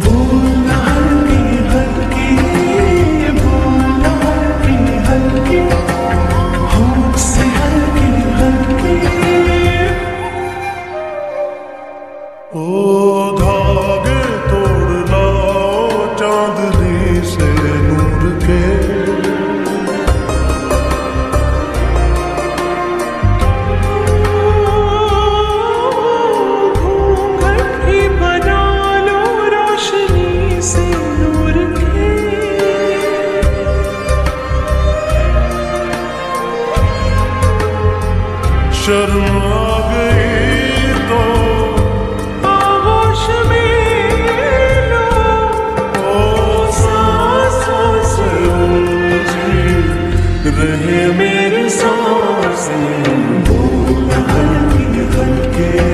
Boom. Sharma गई तो। आगोश में ओ रहे मेरे साँसें। हल्के